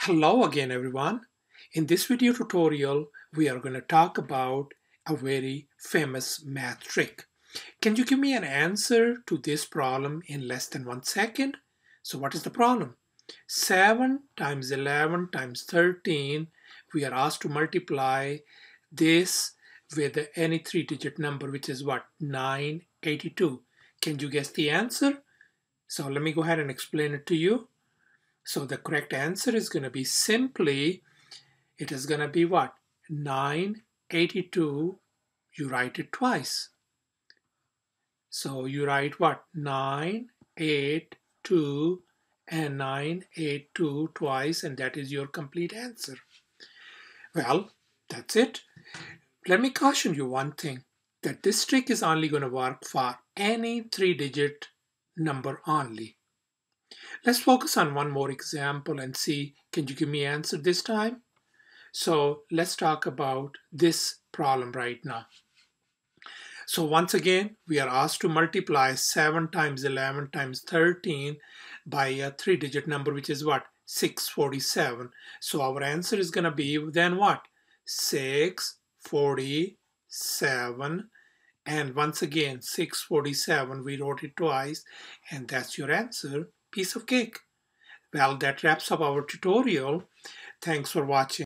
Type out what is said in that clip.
Hello again everyone. In this video tutorial we are going to talk about a very famous math trick. Can you give me an answer to this problem in less than one second? So what is the problem? 7 times 11 times 13 we are asked to multiply this with any three digit number which is what 982. Can you guess the answer? So let me go ahead and explain it to you. So the correct answer is going to be simply, it is going to be what? 982, you write it twice. So you write what? 982 and 982 twice and that is your complete answer. Well, that's it. Let me caution you one thing, that this trick is only going to work for any three-digit number only. Let's focus on one more example and see, can you give me answer this time? So let's talk about this problem right now. So once again, we are asked to multiply 7 times 11 times 13 by a three-digit number, which is what? 647. So our answer is going to be then what? 647. And once again, 647, we wrote it twice, and that's your answer piece of cake. Well, that wraps up our tutorial. Thanks for watching.